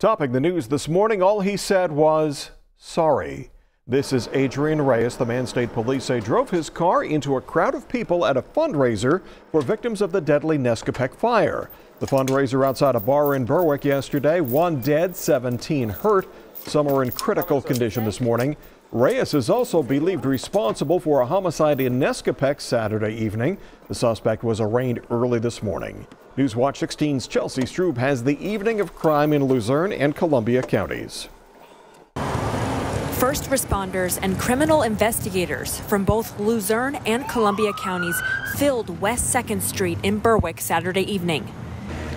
Topping the news this morning, all he said was sorry. This is Adrian Reyes. The man state police say drove his car into a crowd of people at a fundraiser for victims of the deadly Nescopeck fire. The fundraiser outside a bar in Berwick yesterday, one dead, 17 hurt. Some are in critical condition this morning. Reyes is also believed responsible for a homicide in Nescopeck Saturday evening. The suspect was arraigned early this morning. Newswatch 16's Chelsea Strube has the evening of crime in Luzerne and Columbia counties. First responders and criminal investigators from both Luzerne and Columbia counties filled West 2nd Street in Berwick Saturday evening.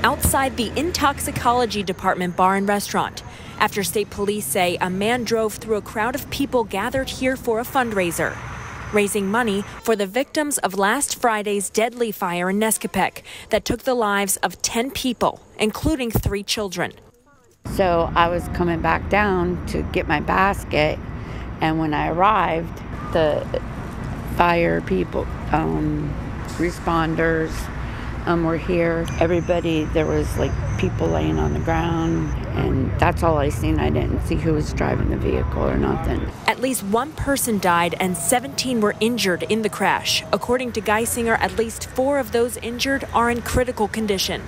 Outside the Intoxicology Department bar and restaurant, after state police say a man drove through a crowd of people gathered here for a fundraiser, raising money for the victims of last Friday's deadly fire in Nescopeck that took the lives of 10 people, including three children. So I was coming back down to get my basket, and when I arrived, the fire people, um, responders, um, were here. Everybody, there was like people laying on the ground, and that's all I seen. I didn't see who was driving the vehicle or nothing. At least one person died and 17 were injured in the crash. According to Geisinger, at least four of those injured are in critical condition.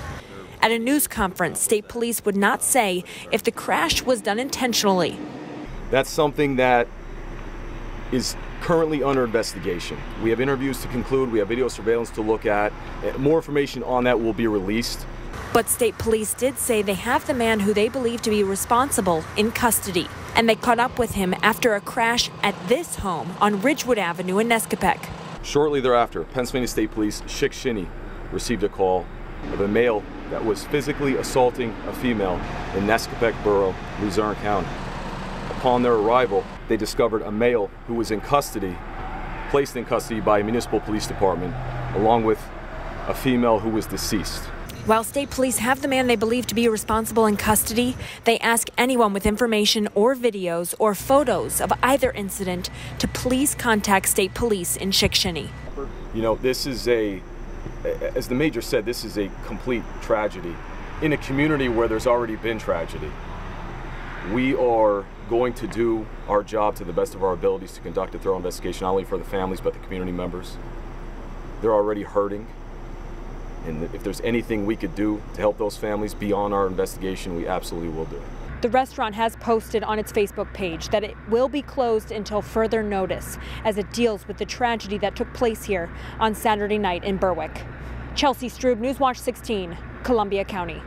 At a news conference, state police would not say if the crash was done intentionally. That's something that is currently under investigation. We have interviews to conclude, we have video surveillance to look at. Uh, more information on that will be released. But state police did say they have the man who they believe to be responsible in custody. And they caught up with him after a crash at this home on Ridgewood Avenue in Nescopeck. Shortly thereafter, Pennsylvania State Police Shickshinny received a call of a male that was physically assaulting a female in Nescopeck Borough, Luzerne County. Upon their arrival, they discovered a male who was in custody, placed in custody by a municipal police department, along with a female who was deceased. While state police have the man they believe to be responsible in custody, they ask anyone with information or videos or photos of either incident to please contact state police in Shickshinny. You know, this is a as the major said, this is a complete tragedy in a community where there's already been tragedy. We are going to do our job to the best of our abilities to conduct a thorough investigation, not only for the families, but the community members. They're already hurting. And if there's anything we could do to help those families beyond our investigation, we absolutely will do. It. The restaurant has posted on its Facebook page that it will be closed until further notice as it deals with the tragedy that took place here on Saturday night in Berwick. Chelsea Strube, Newswatch 16, Columbia County.